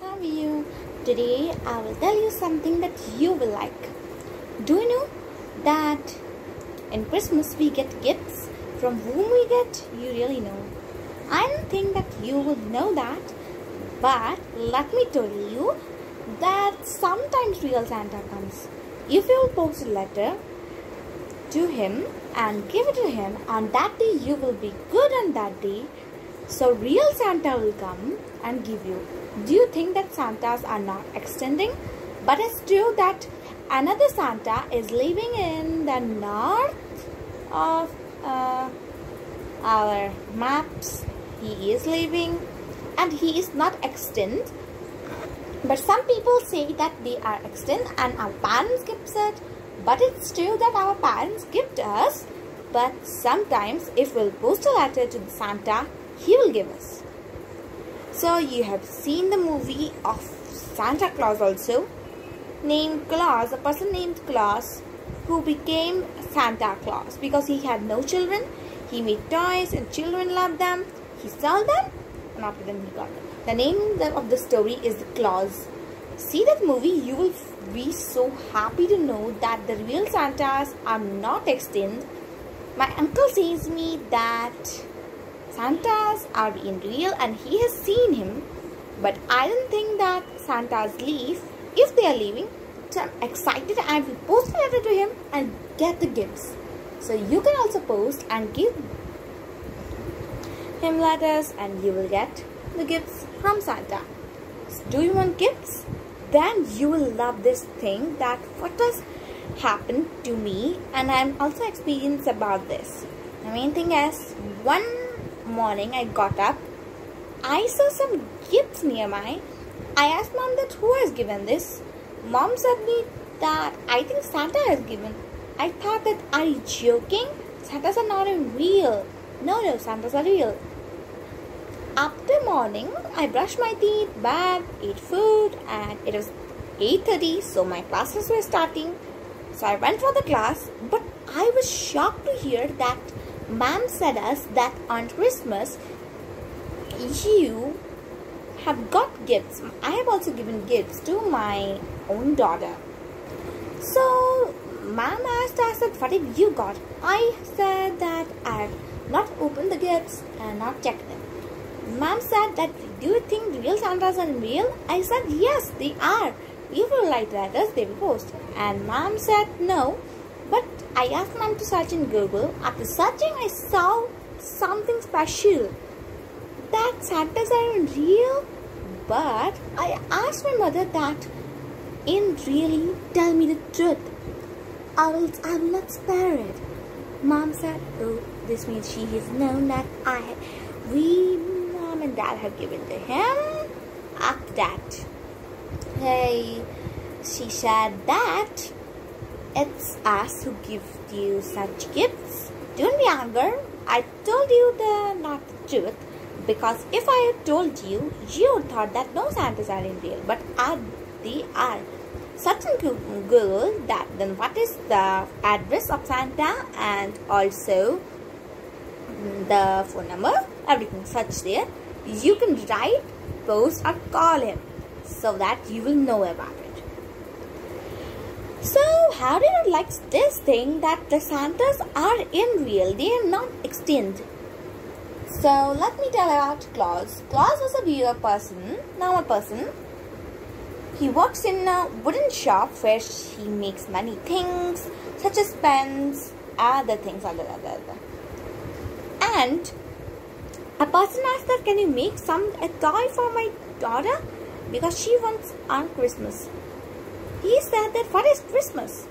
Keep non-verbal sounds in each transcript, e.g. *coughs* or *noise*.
how are you? Today I will tell you something that you will like. Do you know that in Christmas we get gifts? From whom we get, you really know. I don't think that you will know that, but let me tell you that sometimes real Santa comes. If you post a letter to him and give it to him, on that day you will be good on that day. So real Santa will come and give you. Do you think that Santas are not extending? But it's true that another Santa is living in the north of uh, our maps. He is living and he is not extend. But some people say that they are extend and our parents gives it. But it's true that our parents gift us. But sometimes if we'll post a letter to the Santa, he will give us. So you have seen the movie of Santa Claus also. Named Claus, a person named Claus who became Santa Claus because he had no children. He made toys and children loved them. He sold them and after them he got them. The name of the story is Claus. See that movie, you will be so happy to know that the real Santas are not extinct. My uncle says me that Santas are being real and he has seen him. But I don't think that Santas leave. If they are leaving, so I'm excited and we post a letter to him and get the gifts. So you can also post and give him letters and you will get the gifts from Santa. So do you want gifts? Then you will love this thing that what has happened to me and I'm also experienced about this. The main thing is one morning I got up. I saw some gifts near my. I asked mom that who has given this. Mom said me that I think Santa has given. I thought that are you joking? Santas are not real. No, no, Santas are real. After morning, I brushed my teeth, bathed, ate food, and it was 8:30, so my classes were starting. So I went for the class, but I was shocked to hear that Mom said us that on Christmas you have got gifts. I have also given gifts to my own daughter. So Mom asked us that what have you got? I said that I have not opened the gifts and not checked them. Mom said that do you think real Santas are real? I said yes they are. If you write letters they will post. And mom said no but I asked mom to search in Google. After searching, I saw something special. That Santas aren't real. But I asked my mother that in really tell me the truth. I will, I will not spare it. Mom said, oh, this means she has known that I, we, mom and dad have given to him. After that, hey, she said that it's us who give you such gifts. Don't be angry. I told you the not the truth because if I had told you, you thought that no Santas are in real, but are they are. Search in Google that then what is the address of Santa and also mm, the phone number, everything such there. You can write, post or call him so that you will know about it. So, how do you like this thing that the Santas are in real? They are not extinct. So, let me tell about Claus. Claus was a real person, normal person. He works in a wooden shop where he makes many things, such as pens, other things, other, other, other. And a person asked that, can you make some a toy for my daughter? Because she wants on Christmas. He said that what is Christmas?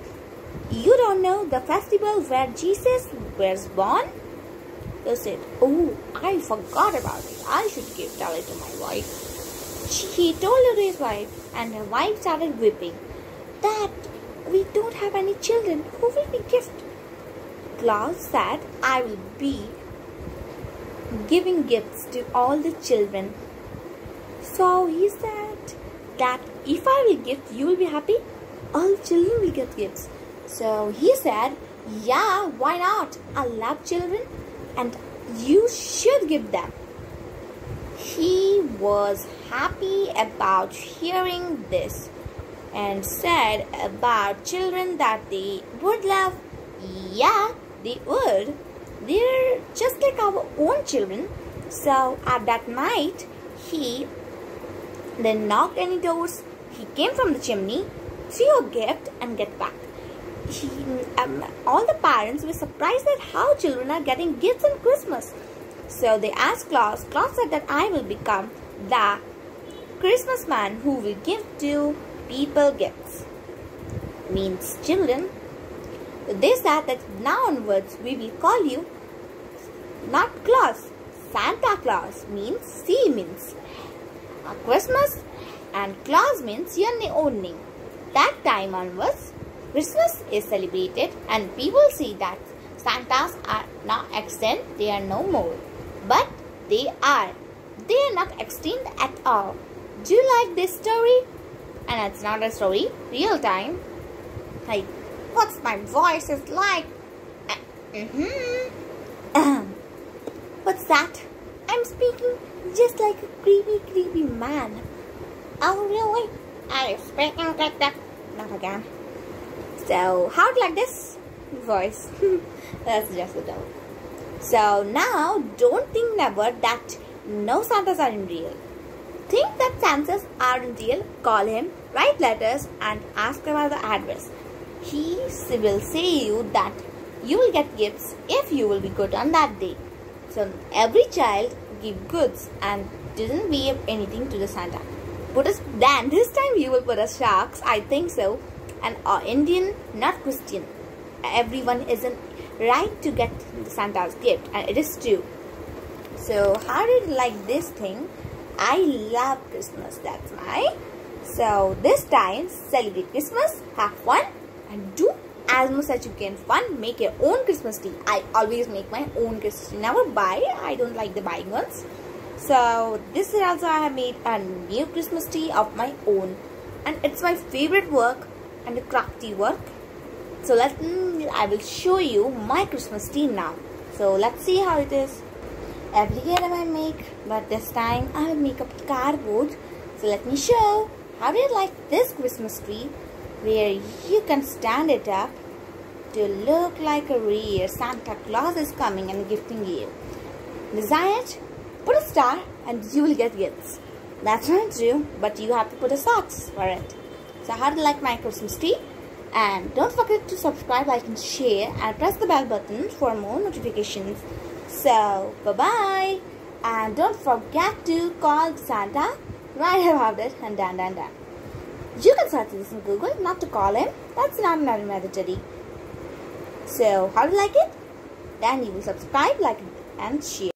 You don't know the festival where Jesus was born? They said, oh, I forgot about it. I should give tell to my wife. She, he told it to his wife and her wife started weeping. That we don't have any children. Who will be gift? Claus said, I will be giving gifts to all the children. So he said that if I will gift, you will be happy? All children will get gifts. So he said, yeah, why not? I love children and you should give them. He was happy about hearing this and said about children that they would love. Yeah, they would. They're just like our own children. So at that night, he then knocked any doors. He came from the chimney, threw a gift, and get back. He, um, all the parents were surprised at how children are getting gifts on Christmas. So they asked Claus. Claus said that I will become the Christmas man who will give to people gifts. Means children. They said that now onwards we will call you not Claus. Santa Claus means C means Christmas and Claus means own name. That time onwards, Christmas is celebrated and people see that Santas are not extinct, they are no more. But they are. They are not extinct at all. Do you like this story? And it's not a story, real time. Like, what's my voice is like? Uh, mm-hmm. *coughs* what's that? I'm speaking just like a creepy, creepy man. Oh, really? You speaking like that? Not again. So, how like this voice? *laughs* That's just a joke. So, now don't think never that no Santas are in real. Think that Santas are in real, call him, write letters and ask about the address. He will say you that you will get gifts if you will be good on that day. So every child give goods and didn't give anything to the Santa. But then this time you will put us sharks. I think so. And uh, Indian, not Christian. Everyone is in right to get the Santa's gift, and it is true. So how did you like this thing? I love Christmas. That's my. So this time celebrate Christmas, have fun, and do as much as you can fun make your own christmas tree i always make my own christmas tree never buy. I don't like the buying ones. So this is also i have made a new christmas tree of my own. And it's my favorite work and the crafty work. So let me i will show you my christmas tree now. So let's see how it is. Every year i make but this time i will make up cardboard. So let me show how do you like this christmas tree where you can stand it up to look like a real Santa Claus is coming and gifting you. Desire it, put a star and you will get gifts. That's not true, but you have to put a socks for it. So how do you like my Christmas tree? And don't forget to subscribe, like and share and press the bell button for more notifications. So bye-bye. And don't forget to call Santa right about it and done done done. You can search this in Google, not to call him. That's not method. So, how do you like it? Then you will subscribe, like, and share.